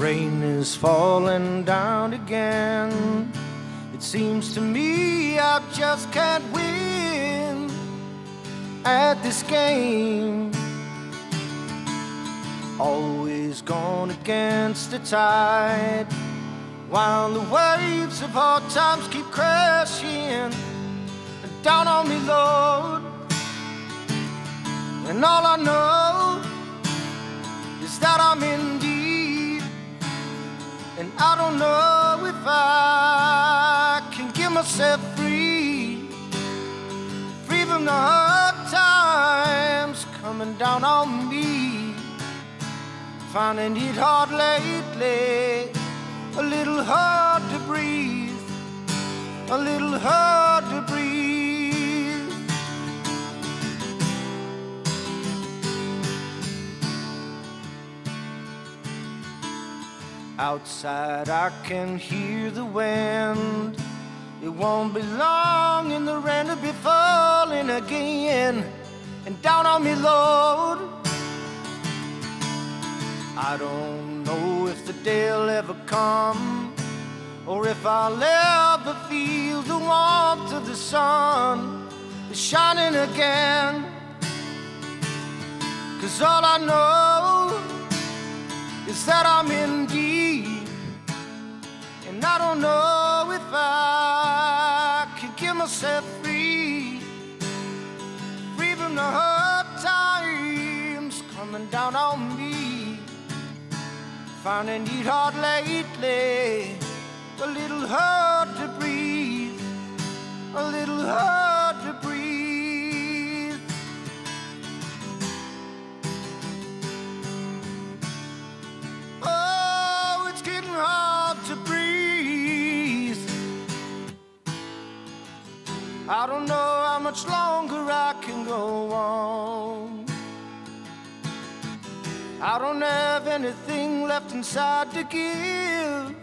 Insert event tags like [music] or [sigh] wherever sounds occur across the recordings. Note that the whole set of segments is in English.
Rain is falling down again. It seems to me I just can't win at this game. Always gone against the tide. While the waves of hard times keep crashing down on me, Lord. And all I know is that I'm in deep. And I don't know if I can get myself free. Free from the hard times coming down on me. Finding it hard lately, a little hard to breathe, a little hard to breathe. Outside, I can hear the wind. It won't be long, and the rain will be falling again. And down on me, Lord. I don't know if the day'll ever come, or if I'll ever feel the warmth of the sun shining again. Cause all I know is that I'm in deep, and I don't know if I can get myself free, free from the hard times coming down on me. Finding it hard lately, a little hard to much longer I can go on. I don't have anything left inside to give.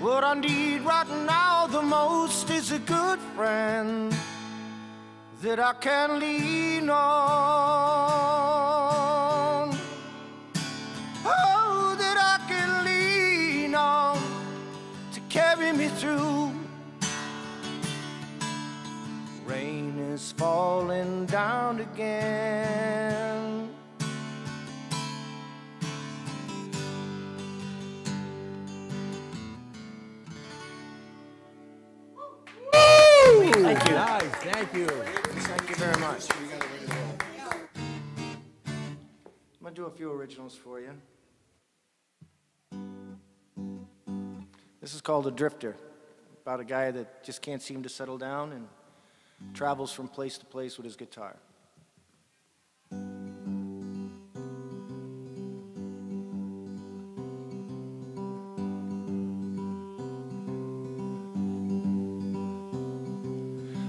What I need right now the most is a good friend that I can lean on. Is falling down again. Thank you. Nice, thank you. Thank you very much. I'm gonna do a few originals for you. This is called A Drifter, about a guy that just can't seem to settle down and travels from place to place with his guitar.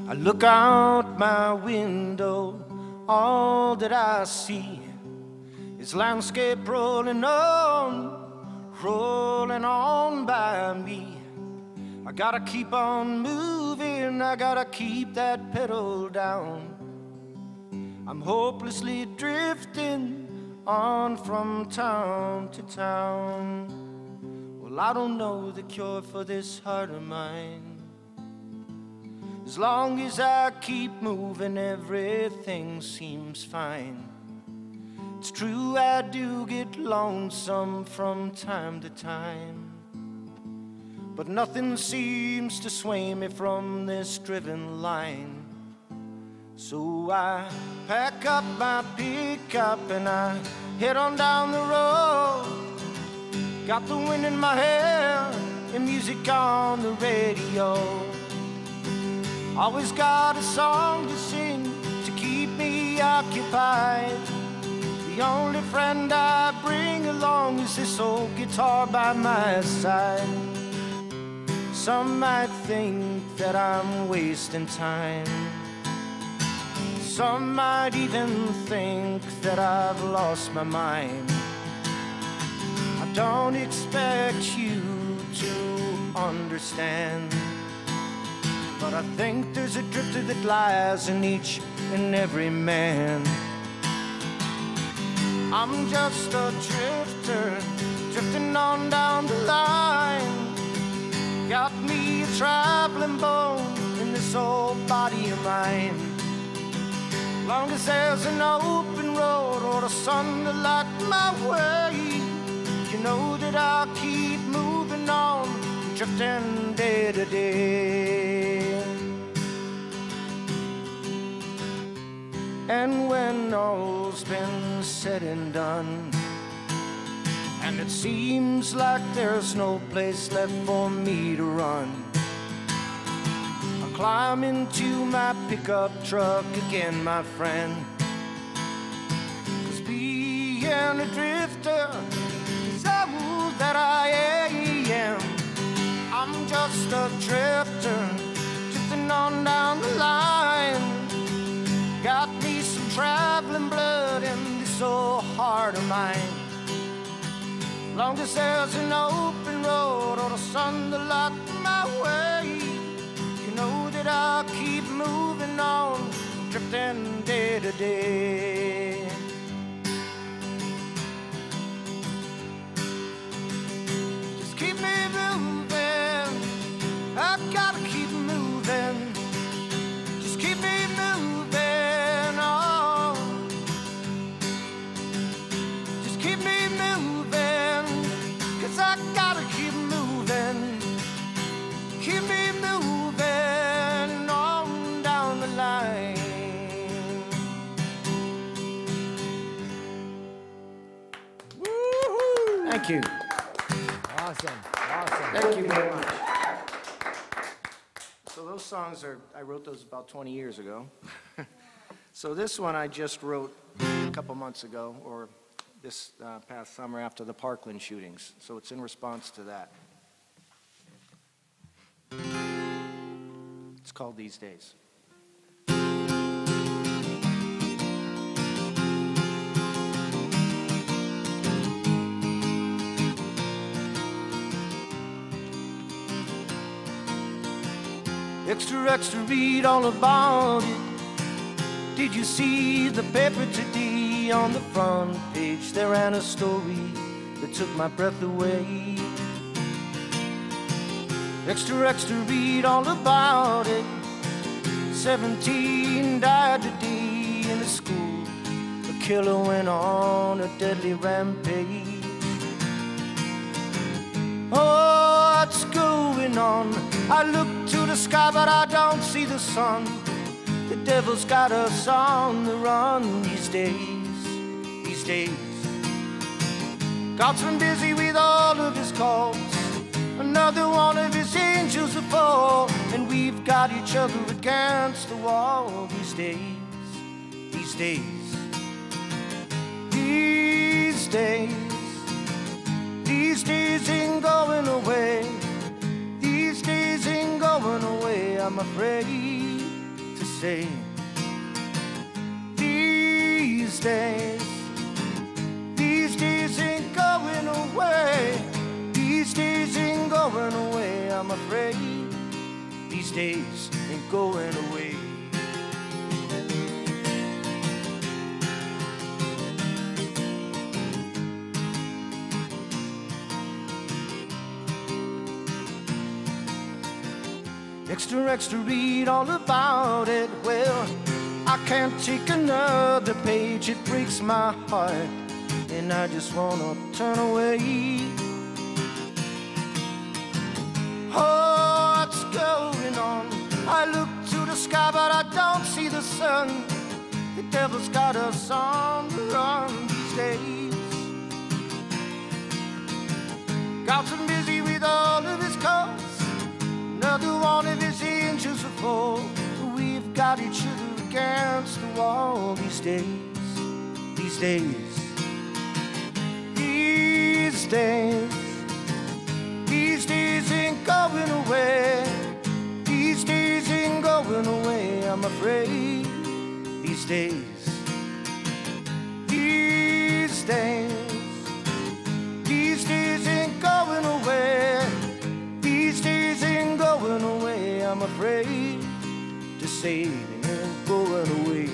I look out my window, all that I see is landscape rolling on, rolling on by me. I gotta keep on moving, I gotta keep that pedal down. I'm hopelessly drifting on from town to town. Well, I don't know the cure for this heart of mine. As long as I keep moving, everything seems fine. It's true, I do get lonesome from time to time. But nothing seems to sway me from this driven line. So I pack up my pickup and I head on down the road. Got the wind in my hair and music on the radio. Always got a song to sing to keep me occupied. The only friend I bring along is this old guitar by my side. Some might think that I'm wasting time. Some might even think that I've lost my mind. I don't expect you to understand. But I think there's a drifter that lies in each and every man. I'm just a drifter, drifting on down the line. Me a traveling bone in this old body of mine. Long as there's an open road or the sun to light my way, you know that I'll keep moving on, drifting day to day. And when all's been said and done, and it seems like there's no place left for me to run, I'll climb into my pickup truck again, my friend. Cause being a drifter is all that I am. I'm just a drifter, drifting on down the line. Got me some traveling blood in this old heart of mine. Long as there's an open road or the sun to light my way, you know that I'll keep moving on, drifting day to day. Just keep me moving. I gotta you. Awesome, awesome. Thank you very much. So those songs are, I wrote those about 20 years ago. [laughs] so this one I just wrote a couple months ago, or this uh, past summer after the Parkland shootings. So it's in response to that. It's called These Days. Extra, extra, read all about it. Did you see the paper today on the front page? There ran a story that took my breath away. Extra, extra, read all about it. 17 died today in the school. The killer went on a deadly rampage. Oh, what's going on? I look sky, but I don't see the sun. The devil's got us on the run these days, these days. God's been busy with all of his calls. Another one of his angels will fall, and we've got each other against the wall these days, these days, these days. These days ain't going away. Going away. I'm afraid to say. These days, these days ain't going away. These days ain't going away. I'm afraid these days ain't going away. Extra, extra, read all about it. Well, I can't take another page, it breaks my heart. And I just wanna turn away. Oh, what's going on? I look to the sky, but I don't see the sun. The devil's got us on the run these days. God's been busy with all of his calls. Another one of his angels will fall. We've got each other against the wall these days, these days, these days. These days ain't going away. These days ain't going away, I'm afraid. These days, sailing and going away.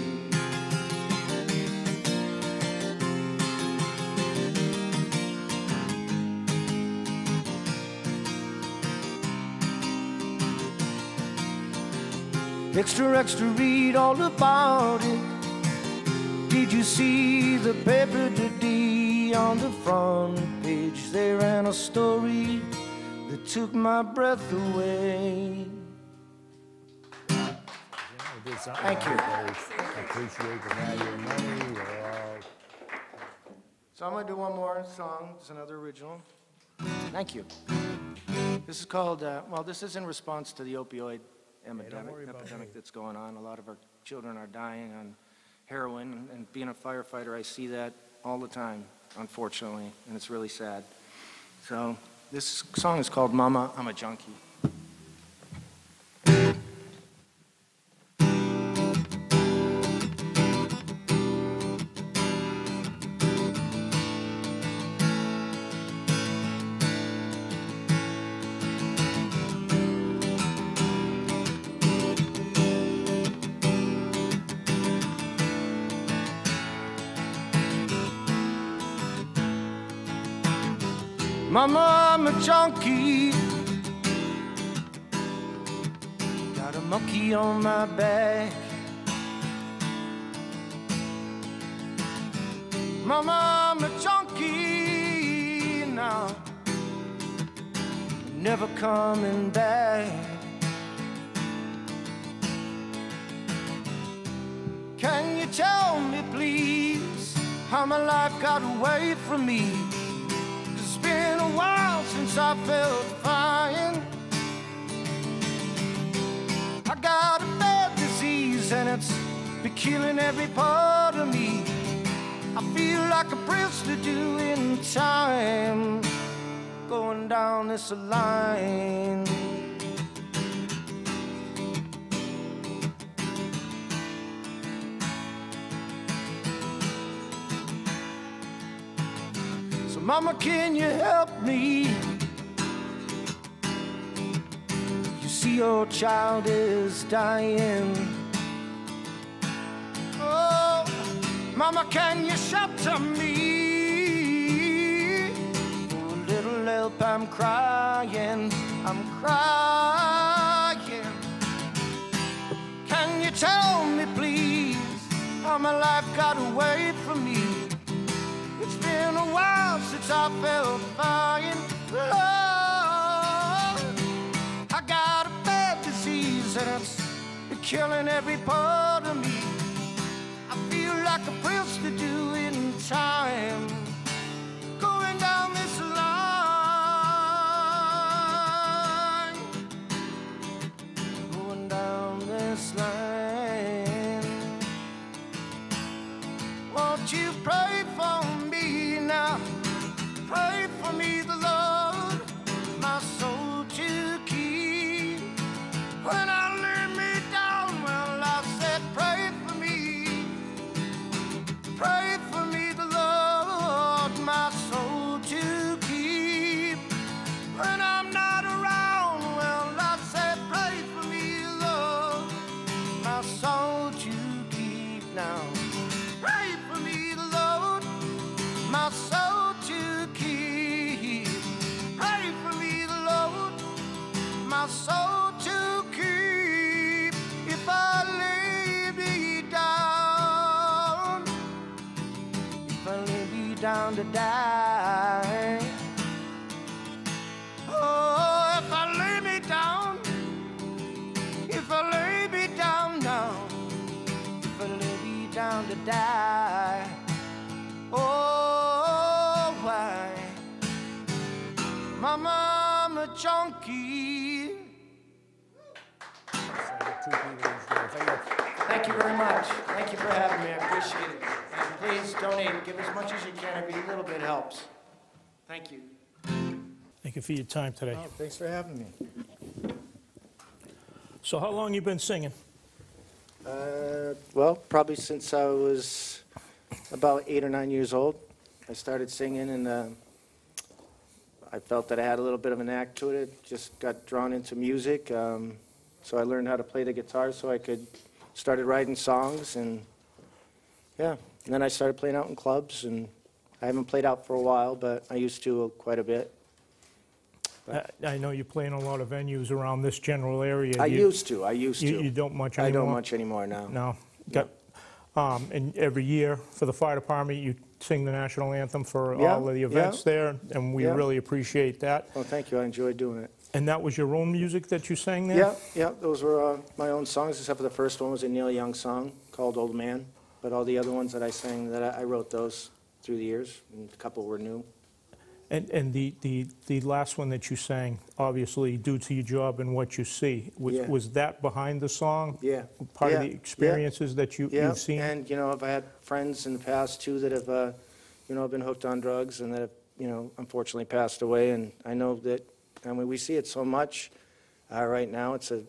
Extra, extra, read all about it. Did you see the paper today? On the front page, they ran a story that took my breath away. Thank you. Appreciate the value of money. We're all So I'm gonna do one more song. It's another original. Thank you. This is called, uh, well, this is in response to the opioid epidemic, about epidemic that's going on. A lot of our children are dying on heroin, and being a firefighter, I see that all the time, unfortunately, and it's really sad. So this song is called Mama, I'm a Junkie. Mama, I'm a junkie. Got a monkey on my back. Mama, I'm a junkie now. Never coming back. Can you tell me, please, how my life got away from me? Since I felt fine. I got a bad disease and it's been killing every part of me. I feel like a prisoner doing time, going down this line. Mama, can you help me? You see, your child is dying. Oh, Mama, can you shelter me? A little help, I'm crying. I'm crying. Can you tell me, please, how my life got away from me? While since I felt fine. Lord, oh, I got a bad disease and it's killing every part of me. Down to die. Oh, if I lay me down, if I lay me down now, if I lay me down to die. Oh, why? Mama, I'm a junkie. Thank you very much. Thank you for having me. I appreciate it. And please donate. Give as much as you can. Every little bit helps. Thank you. Thank you for your time today. Oh, thanks for having me. So how long you been singing? Uh, well, probably since I was about eight or nine years old. I started singing, and uh, I felt that I had a little bit of an act to it. Just got drawn into music, um, so I learned how to play the guitar, so I could started writing songs, and yeah. And then I started playing out in clubs, and I haven't played out for a while, but I used to quite a bit. I know you play in a lot of venues around this general area. I You- used to, I used You you don't much I don't much anymore now. No. Got- um, And every year for the fire department, you sing the national anthem for Yeah, all of the yeah. events there, and we Yeah. really appreciate that. Well, thank you, I enjoyed doing it. And that was your own music that you sang there? Yeah, yeah, those were uh, my own songs, except for the first one was a Neil Young song called Old Man. But all the other ones that I sang, that I I wrote those through the years, and a couple were new. And, and the, the, the last one that you sang, obviously due to your job and what you see, was, Yeah. was that behind the song? Yeah. Part of Yeah, the yeah. experiences that you, Yeah, you've seen? and, you know, I've had friends in the past too that have, uh, you know, been hooked on drugs and that have, you know, unfortunately passed away. And I know that, I mean, we see it so much uh, right now, it's a,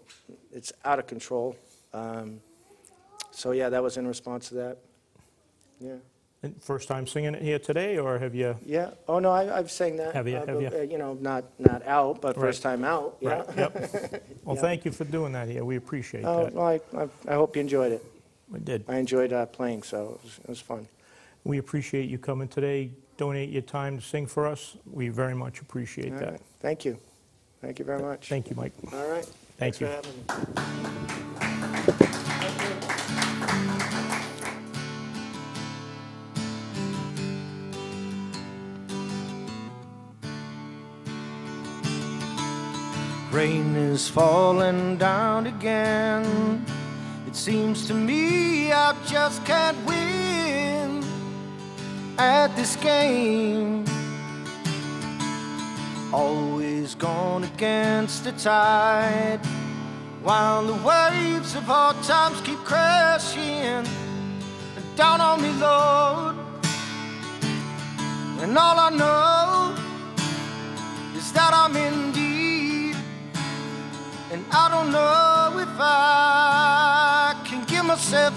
it's out of control. Um, So, yeah, that was in response to that. Yeah. And First time singing it here today, or have you? Yeah, oh, no, I, I've sang that. Have you- uh, have you? uh, You know, not, not out, but Right. first time out, yeah. Right, yep. [laughs] Well, Yeah. thank you for doing that here, we appreciate Oh, that. well, I, I- I hope you enjoyed it. I did. I enjoyed uh, playing, so it was, it was fun. We appreciate you coming today, donate your time to sing for us. We very much appreciate All that. right, thank you. Thank you very much. Thank you, Mike. All right. Thank Thanks you. Is falling down again. It seems to me I just can't win at this game. Always gone against the tide. While the waves of hard times keep crashing down on me, Lord. And all I know is that I'm in deep. And I don't know if I can give myself